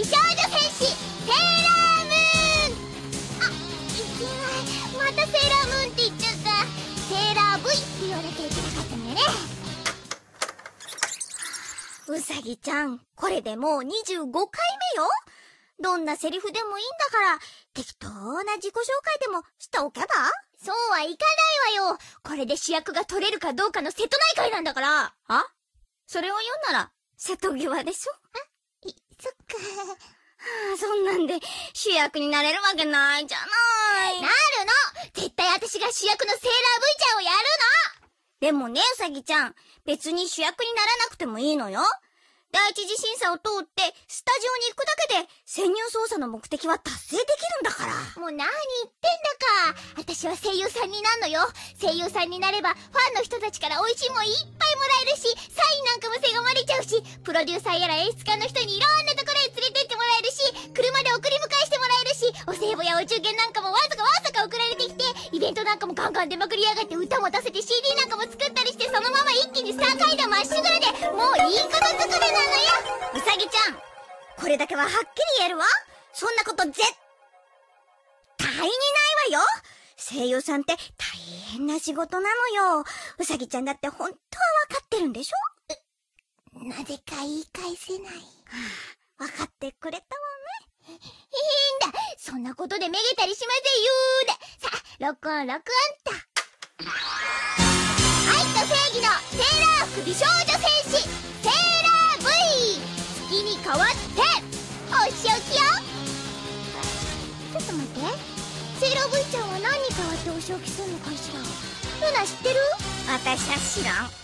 美少女戦士セーラームーンあいけないまたセーラームーンって言っちゃった。セーラー V って言わなきゃいけなかったんだね。うさぎちゃん、これでもう25回目よ。どんなセリフでもいいんだから、適当な自己紹介でもしておけば。そうはいかないわよ。これで主役が取れるかどうかの瀬戸内海なんだから。あそれを言うなら、瀬戸際でしょ？いそっかはあ、そんなんで主役になれるわけないじゃない。なるの絶対私が主役のセーラー V ちゃんをやるでもね、うさぎちゃん、別に主役にならなくてもいいのよ。第一次審査を通って、スタジオに行くだけで、潜入捜査の目的は達成できるんだから。のもう何言ってんだか私は声優さんになるのよ声優さんになればファンの人たちから美味しいもんいっぱいもらえるしサインなんかもせがまれちゃうしプロデューサーやら演出家の人にいろんるしお歳暮やお中元なんかもわざかわざか送られてきてイベントなんかもガンガン出まくりやがって歌も出せて CD なんかも作ったりしてそのまま一気にスター街道まっしぐらでもういいことずくでなのようさぎちゃん、これだけははっきり言えるわ。そんなこと絶対にないわよ。声優さんって大変な仕事なのよ。うさぎちゃんだって本当はわかってるんでしょ？なぜか言い返せないわかってくれたいいんだそんなことでめげたりしませんよーださあ、録音録音っと。愛と正義のセーラー服美少女戦士、セーラー V! 月に変わって、お仕置きよちょっと待って。セーラー V ちゃんは何に変わってお仕置きするのかしらルナ知ってる？私は知らん。